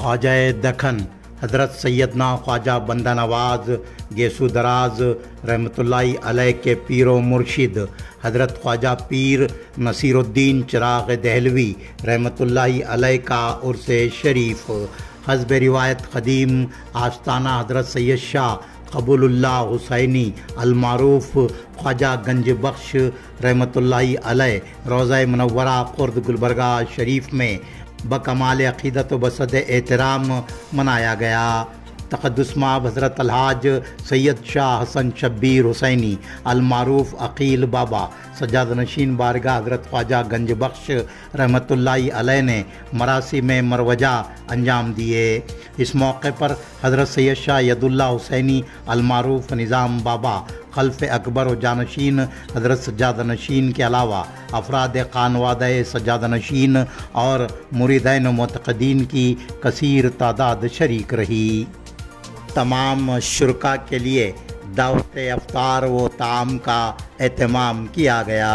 ख्वाजा दखन। हज़रत सैदना ख्वाजा बंदा नवाज़ गेसु दराज रहमतुल्लाहि अलैह के पीर व मुर्शिद। हज़रत ख्वाजा पीर नसीरुद्दीन चिराग दहलवी रहमत अलैह का उर्स शरीफ। हजब रिवायत क़दीम आस्ताना हज़रत सैद शाह कबूल्ला हुसैनी अलमारूफ ख्वाजा गंज बख्श रहमतुल्लाहि अलैह रोज़ा मनवरा खुर्द गुलबरगा शरीफ में बकमाल अक़ीदत बसद एहतराम मनाया गया। तकदसमाब हज़रत अलहाज सैयद शाह हसन शब्बीर हुसैनी अलमारूफ अकील बाबा सजाद नशीन बारगा हज़रत ख्वाजा गंज बख्श रहमतुल्लाहि अलैह ने मरासी में मरवजा अंजाम दिए। इस मौके पर हज़रत सैद शाह यदुल्ला हुसैनी, अलमारूफ, निज़ाम बाबा, खल्फ अकबर व जानशीन, हज़रत सज्जाद नशीन के अलावा अफराद खानवाद सज्जाद नशीन और मुरीदैन मतदीन की कसर तादाद शरीक रही। तमाम शुरा के लिए दावत अफ्तार व ताम का अहतमाम किया गया।